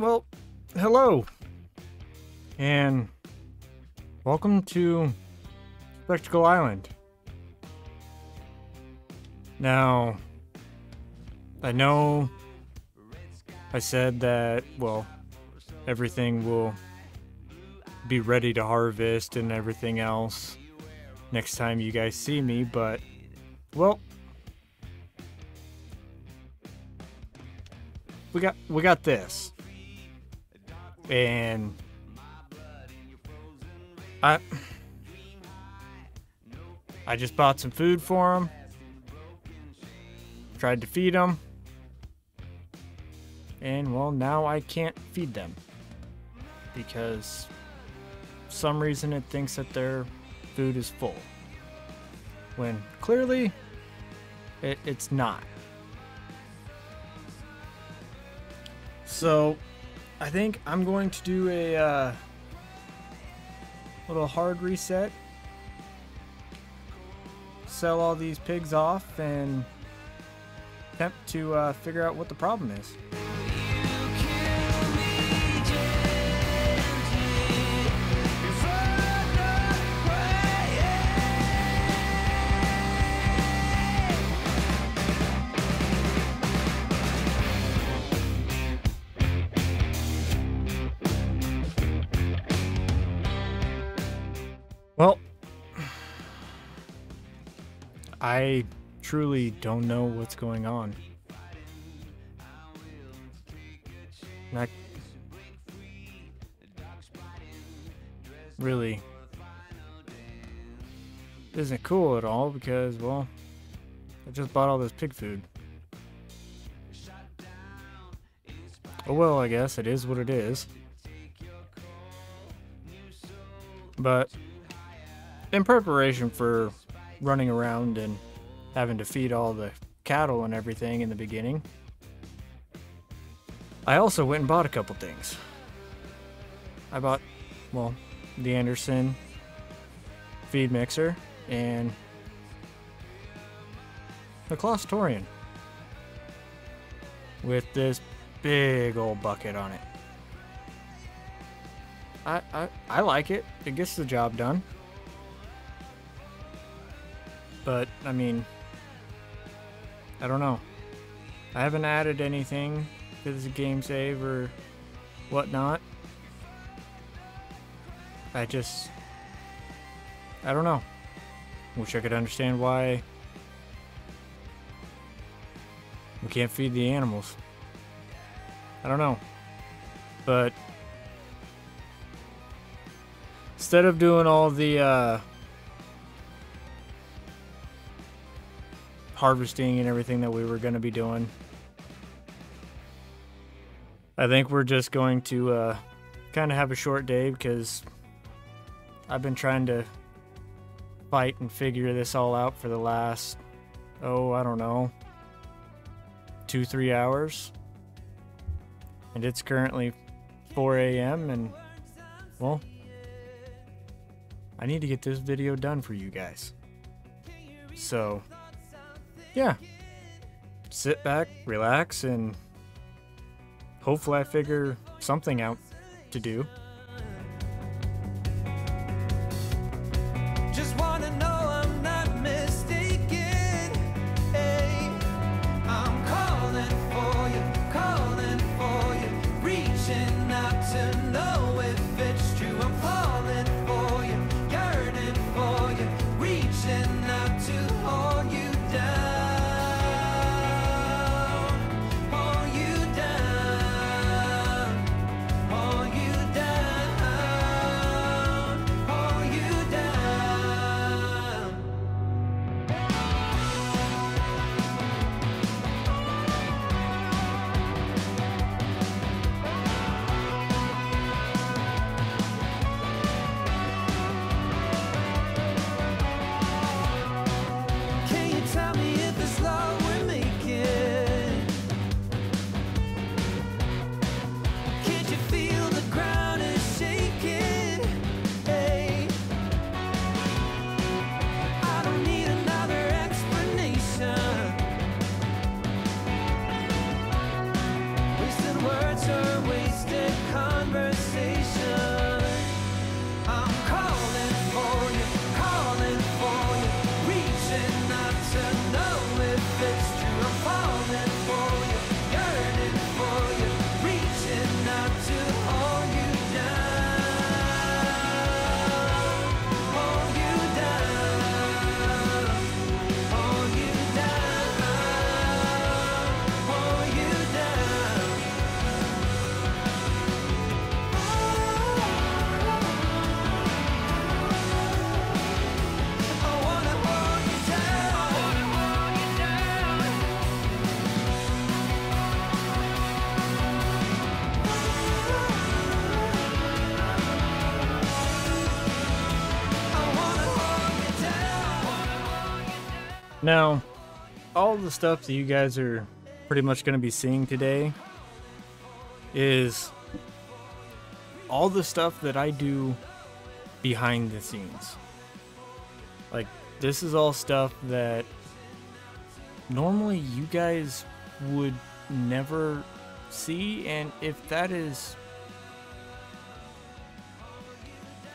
Well, hello. And welcome to Spectacle Island. Now, I know I said that, well, everything will be ready to harvest and everything else next time you guys see me, but, well, we got we got this and i i just bought some food for him. Tried to feed them and well now i can't feed them because some reason it thinks that their food is full. When clearly it, it's not. So, I think I'm going to do a uh, little hard reset. Sell all these pigs off and attempt to uh, figure out what the problem is. I truly don't know what's going on. That really isn't cool at all because, well, I just bought all this pig food. Oh well, I guess it is what it is. But in preparation for running around and having to feed all the cattle and everything in the beginning, I also went and bought a couple things. I bought, well, the Anderson feed mixer and the Claas Torion with this big old bucket on it. I, I, I like it. It gets the job done. But, I mean, I don't know. I haven't added anything to this game save or whatnot. I just, I don't know. Wish I could understand why we can't feed the animals. I don't know. But instead of doing all the uh, harvesting and everything that we were going to be doing. I think we're just going to uh, kind of have a short day because I've been trying to fight and figure this all out for the last, oh, I don't know, two, three hours. And it's currently 4 a.m. and, well, I need to get this video done for you guys. So, yeah, sit back, relax, and hopefully I figure something out to do. Now, all the stuff that you guys are pretty much going to be seeing today is all the stuff that I do behind the scenes. Like, this is all stuff that normally you guys would never see, and if that is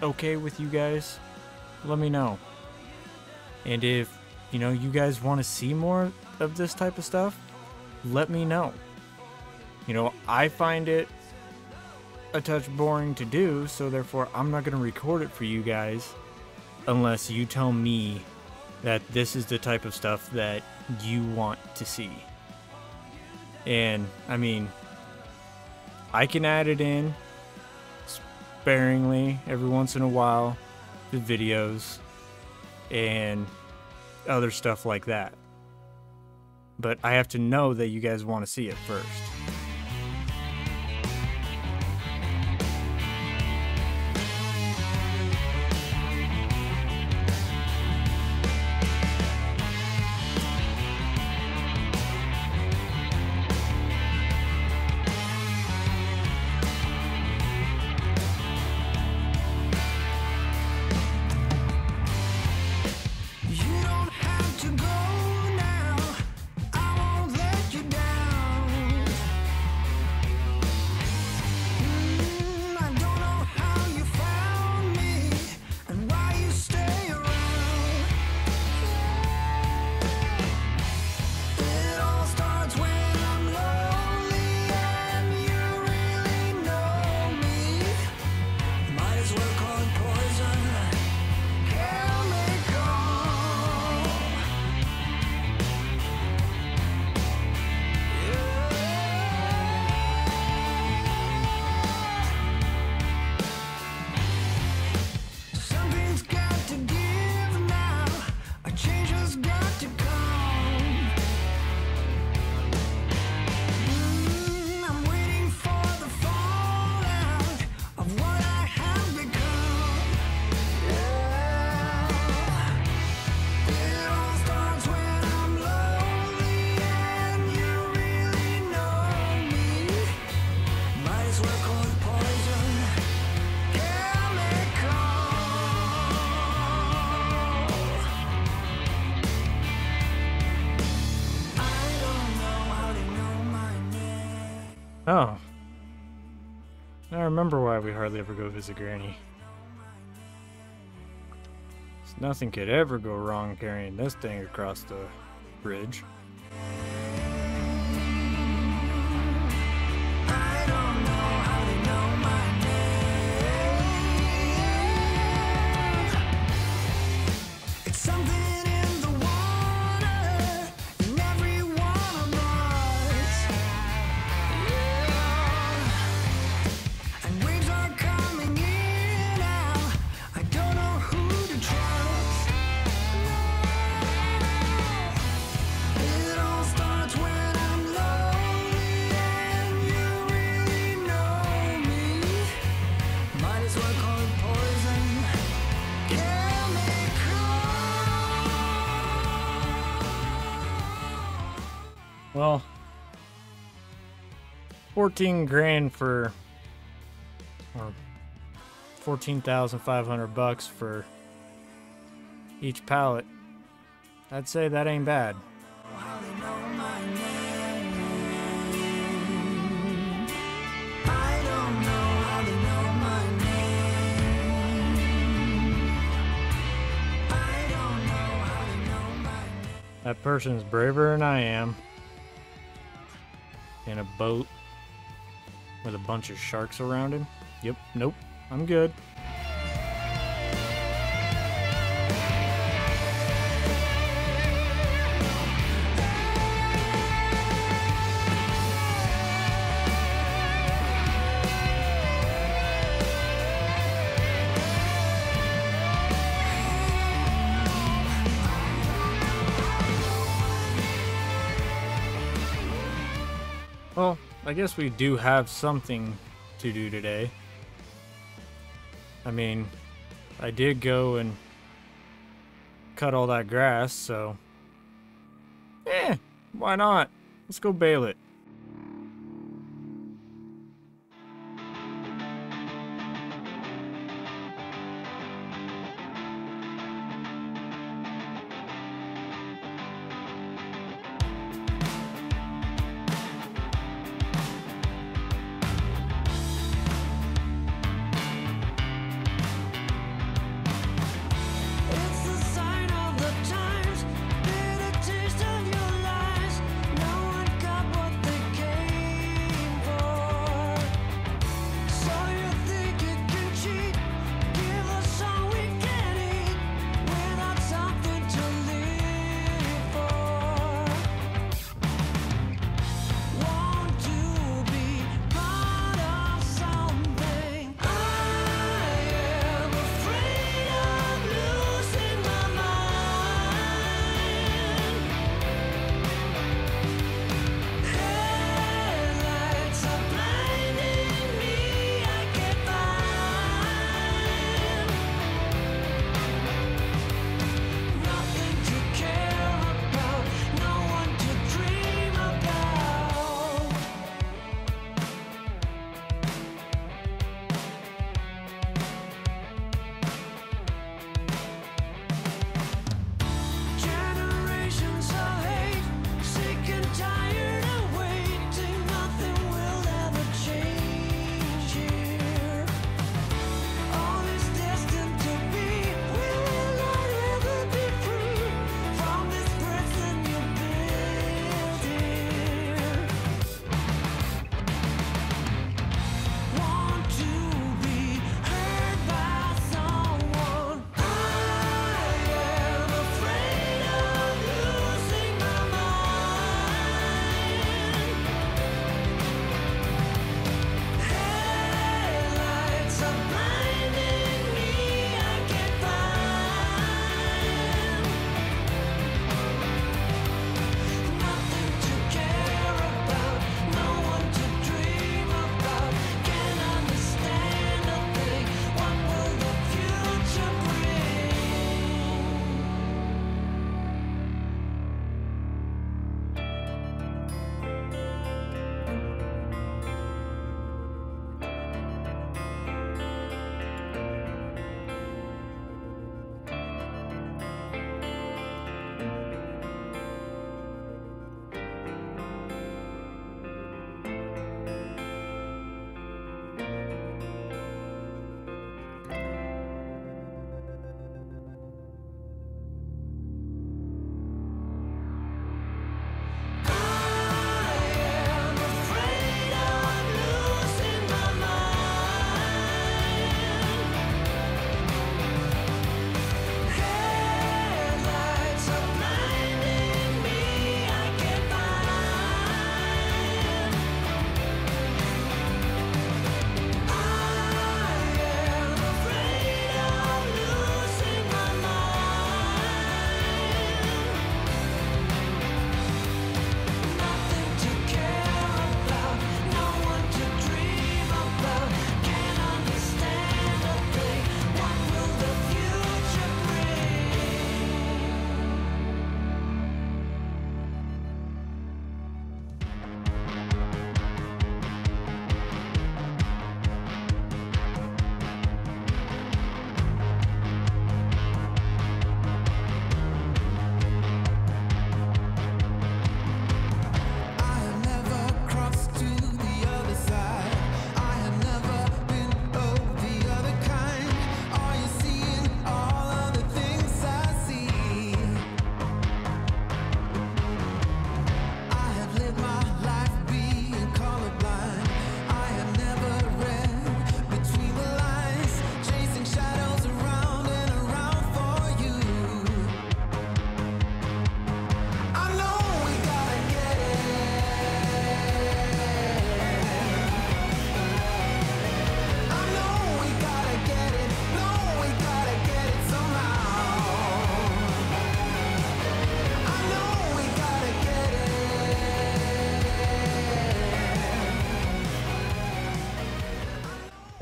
okay with you guys, let me know. And if, you know, you guys want to see more of this type of stuff, let me know. You know, I find it a touch boring to do, so therefore I'm not going to record it for you guys unless you tell me that this is the type of stuff that you want to see. And I mean, I can add it in sparingly every once in a while, the videos and other stuff like that. But I have to know that you guys want to see it first. Oh. I remember why we hardly ever go visit Granny. 'Cause Nothing could ever go wrong carrying this thing across the bridge. Well, 14 grand for or 14,500 bucks for each pallet. I'd say that ain't bad. That person's braver than I am. In a boat with a bunch of sharks around him. Yep, nope, I'm good. I guess we do have something to do today. I mean, I did go and cut all that grass, so... Eh, why not? Let's go bale it.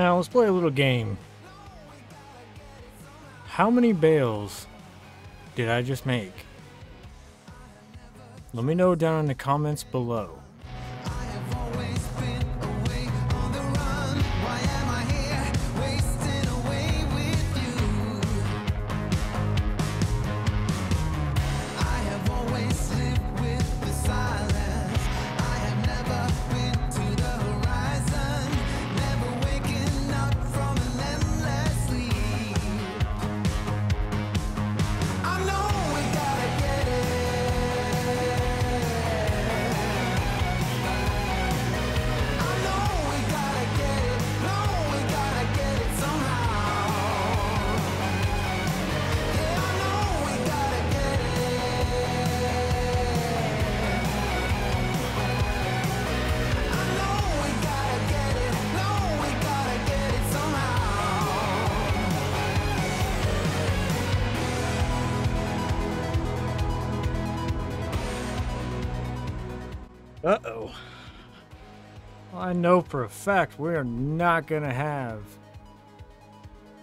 Now let's play a little game. How many bales did I just make? Let me know down in the comments below. Uh oh. I know for a fact we're not gonna have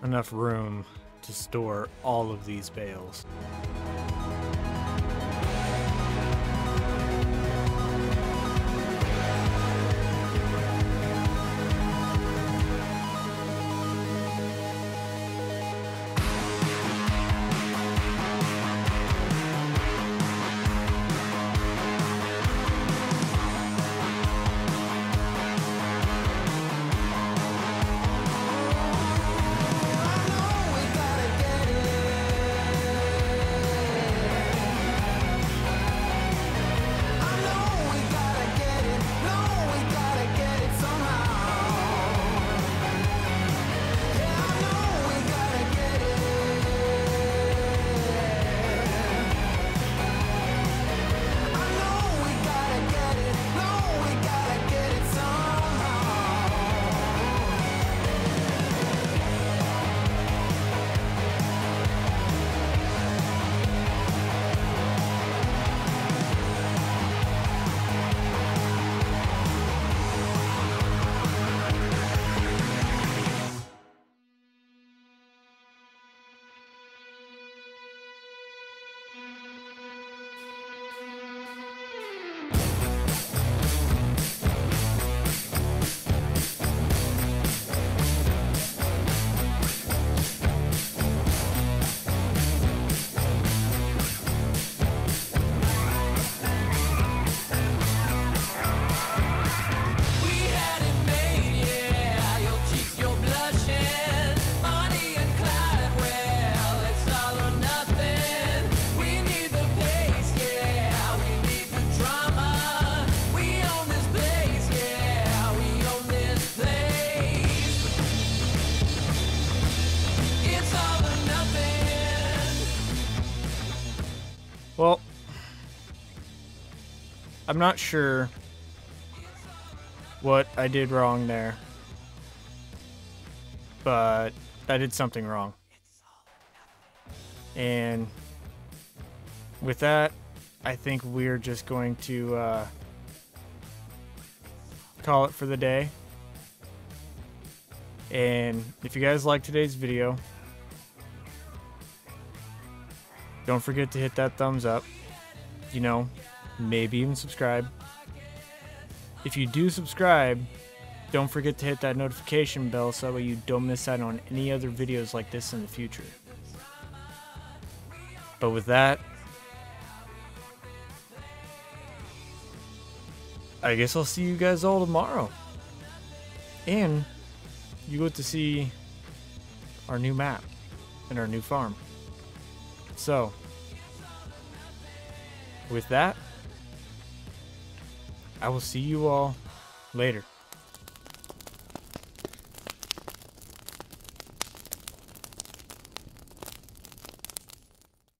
enough room to store all of these bales. Well, I'm not sure what I did wrong there, but I did something wrong. And with that, I think we're just going to uh, call it for the day. And if you guys like today's video, don't forget to hit that thumbs up. You know, maybe even subscribe. If you do subscribe, don't forget to hit that notification bell so that way you don't miss out on any other videos like this in the future. But with that, I guess I'll see you guys all tomorrow. And you get to see our new map and our new farm. So, with that, I will see you all later.